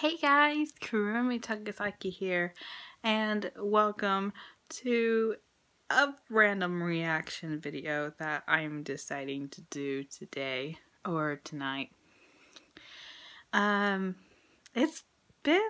Hey guys, Kurumi Tokisaki here, and welcome to a random reaction video that I'm deciding to do today or tonight. Um, it's been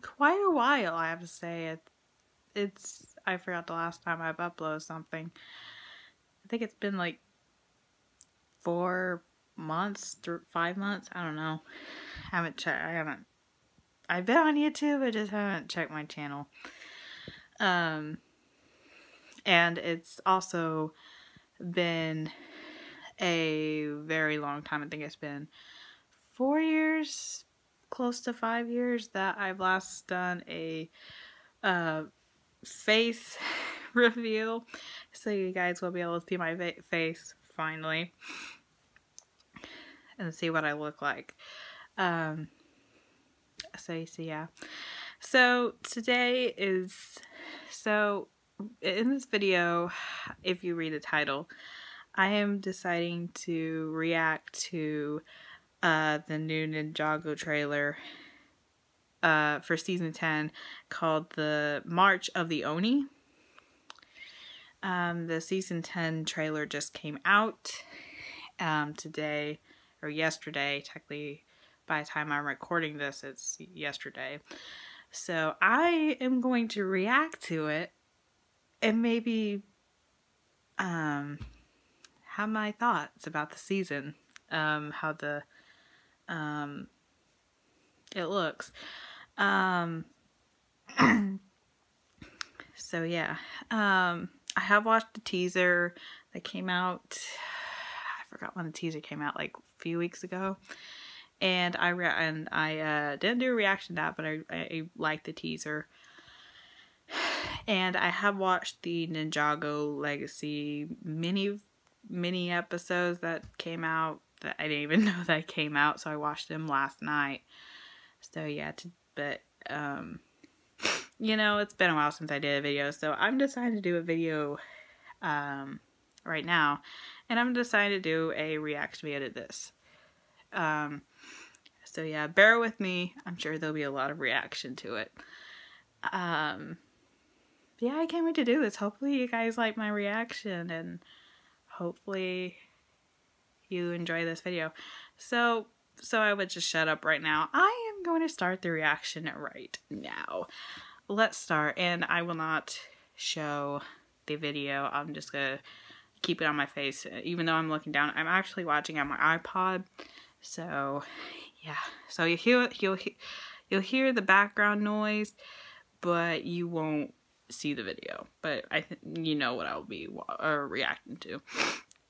quite a while, I have to say. It, it's, I forgot the last time I've uploaded something. I think it's been like four months, five months, I don't know. I haven't checked, I haven't I've been on YouTube, I just haven't checked my channel. Um, and it's also been a very long time. I think it's been four years, close to five years, that I've last done a uh, face reveal. So you guys will be able to see my face finally and see what I look like. Um, so, so yeah. So today is, so in this video, if you read the title, I am deciding to react to uh, the new Ninjago trailer uh, for season 10 called The March of the Oni. Um, the season 10 trailer just came out um, today or yesterday, technically by the time I'm recording this, it's yesterday. So I am going to react to it and maybe um, have my thoughts about the season, um, how the um, it looks. Um, so yeah, um, I have watched the teaser that came out. I forgot when the teaser came out, like a few weeks ago and I and I uh, didn't do a reaction to that, but I, I liked the teaser. And I have watched the Ninjago Legacy mini mini episodes that came out that I didn't even know that came out, so I watched them last night. So yeah, to, but um, you know, it's been a while since I did a video, so I'm deciding to do a video um right now, and I'm deciding to do a reaction video to this. Um, so yeah, bear with me. I'm sure there'll be a lot of reaction to it. Um, yeah, I can't wait to do this. Hopefully you guys like my reaction and hopefully you enjoy this video. So, so I would just shut up right now. I am going to start the reaction right now. Let's start and I will not show the video. I'm just going to keep it on my face even though I'm looking down. I'm actually watching on my iPod. So, yeah. So you hear you'll you'll hear the background noise, but you won't see the video. But I think you know what I'll be uh, reacting to.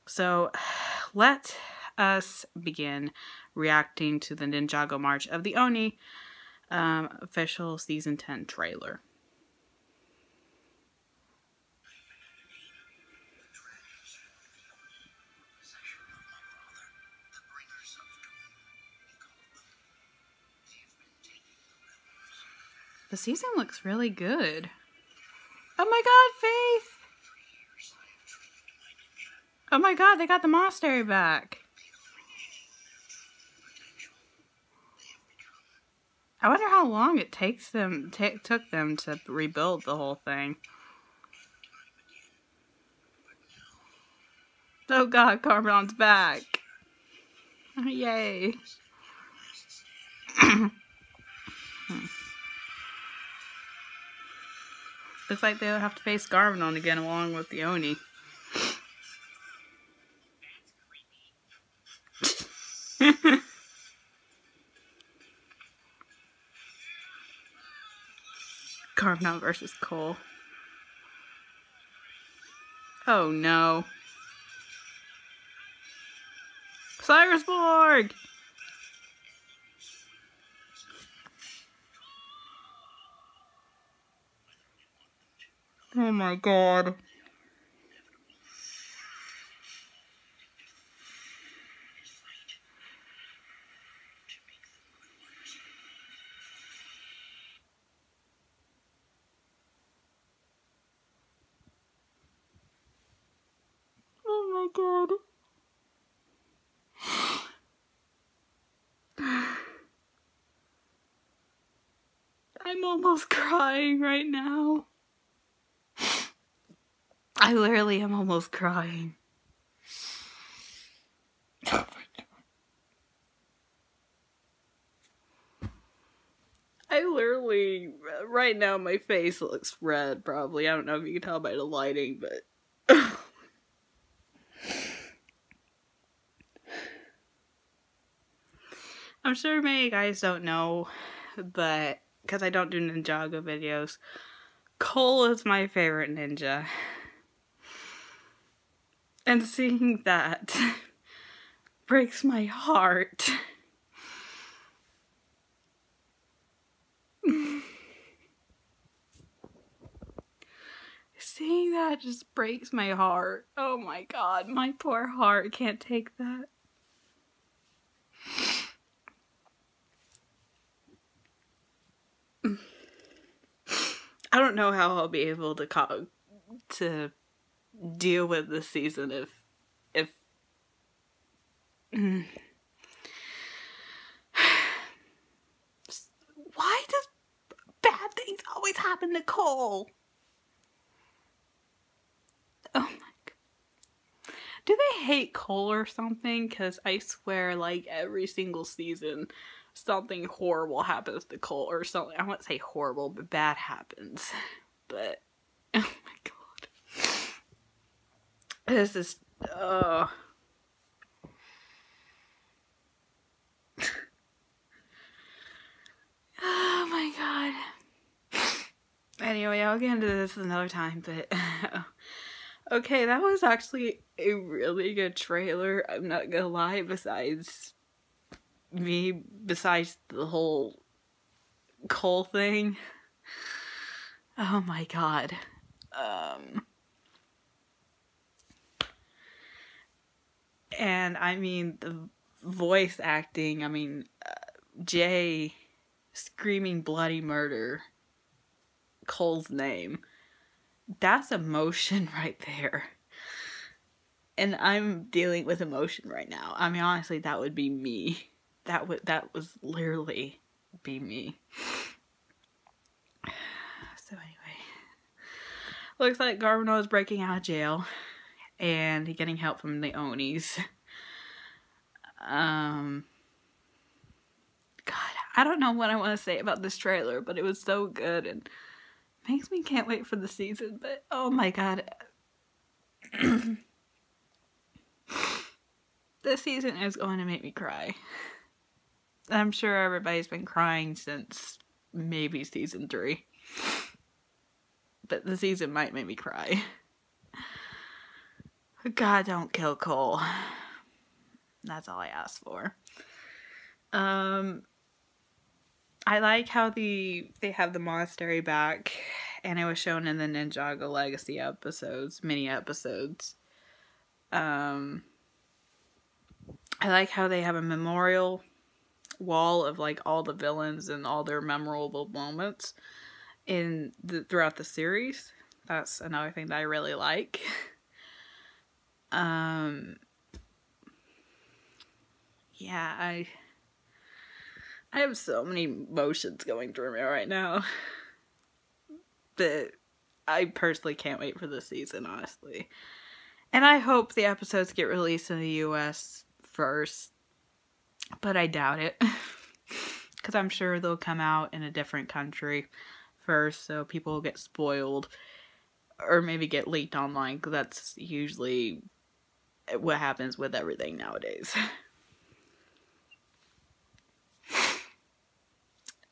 So, let us begin reacting to the Ninjago March of the Oni um, official season 10 trailer. The season looks really good. Oh my god, Faith! Oh my god, they got the monastery back. I wonder how long it takes them took them to rebuild the whole thing. Oh god, Garmadon's back. Yay. Looks like they'll have to face Garmadon again along with the Oni. Garmadon versus Cole. Oh no. Cyrus Borg! Oh my god. Oh my god. I'm almost crying right now. I literally am almost crying. I literally, uh, right now, my face looks red, probably. I don't know if you can tell by the lighting, but. I'm sure many guys don't know, but because I don't do Ninjago videos, Cole is my favorite ninja. And seeing that breaks my heart. Seeing that just breaks my heart. Oh my god, my poor heart can't take that. I don't know how I'll be able to to deal with this season if if Mm. why does bad things always happen to Cole? Oh my god. Do they hate Cole or something? Because I swear, like, every single season, something horrible happens to Cole or something. I won't say horrible, but bad happens. But, oh my god. This is, uh. Oh my god. Anyway, I'll get into this another time, but okay, that was actually a really good trailer. I'm not gonna lie, besides me, besides the whole Cole thing. Oh my god. Um. And I mean, the voice acting, I mean, uh, Jay screaming bloody murder Cole's name. That's emotion right there. And I'm dealing with emotion right now. I mean honestly that would be me. That would that was literally be me. So anyway. Looks like Garvino is breaking out of jail and getting help from the Onis. Um God, I don't know what I want to say about this trailer, but it was so good and makes me can't wait for the season. But oh my god. this season is going to make me cry. I'm sure everybody's been crying since maybe season three. But the season might make me cry. God, don't kill Cole. That's all I ask for. Um, I like how the they have the monastery back, and it was shown in the Ninjago Legacy episodes, mini episodes. Um, I like how they have a memorial wall of like all the villains and all their memorable moments in the throughout the series. That's another thing that I really like. um, yeah, I I have so many emotions going through me right now. But I personally can't wait for this season, honestly. And I hope the episodes get released in the US first. But I doubt it. Because I'm sure they'll come out in a different country first, so people will get spoiled. Or maybe get leaked online, because that's usually what happens with everything nowadays.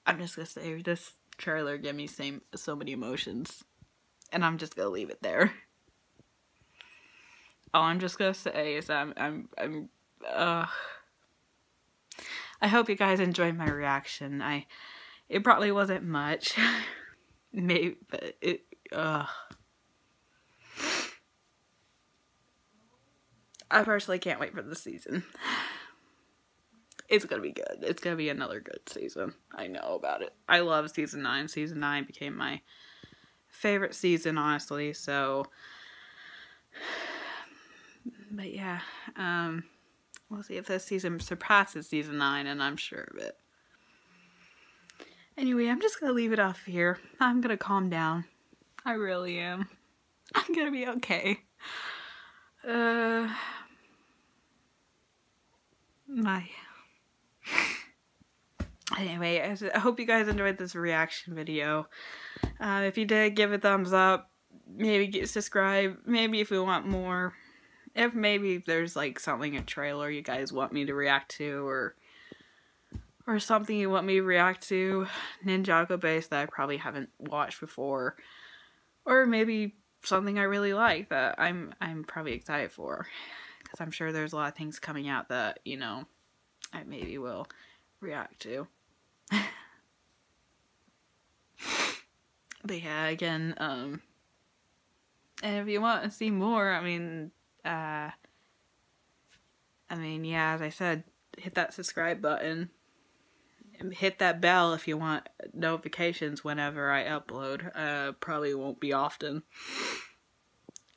I'm just gonna say this trailer gave me same so many emotions, and I'm just gonna leave it there. All I'm just gonna say is I'm I'm I'm uh. I hope you guys enjoyed my reaction. I it probably wasn't much, maybe, but it uh. I personally can't wait for the season it's gonna be good. It's gonna be another good season. I know about it. I love season nine. Season nine became my favorite season, honestly. So, but yeah, um, we'll see if this season surpasses season nine, and I'm sure of it. Anyway, I'm just gonna leave it off here. I'm gonna calm down. I really am. I'm gonna be okay. Uh, my. Anyway, I hope you guys enjoyed this reaction video. Uh, if you did, give a thumbs up. Maybe get subscribe. Maybe if you want more. If maybe there's like something a trailer you guys want me to react to or or something you want me to react to Ninjago based that I probably haven't watched before or maybe something I really like that I'm I'm probably excited for because I'm sure there's a lot of things coming out that you know I maybe will react to. but yeah, again, um, and if you want to see more, I mean, uh, I mean, yeah, as I said, hit that subscribe button. Hit that bell if you want notifications whenever I upload. Uh, probably won't be often.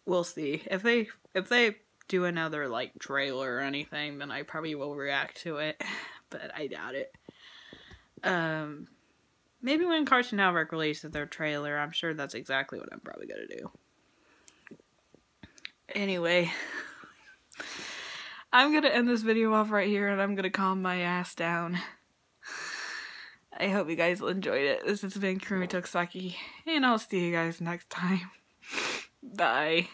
We'll see. If they if they do another like trailer or anything, then I probably will react to it. But I doubt it. Um, maybe when Cartoon Network releases their trailer, I'm sure that's exactly what I'm probably gonna do. Anyway, I'm gonna end this video off right here and I'm gonna calm my ass down. I hope you guys enjoyed it. This has been Kurumi Tokisaki, and I'll see you guys next time. Bye.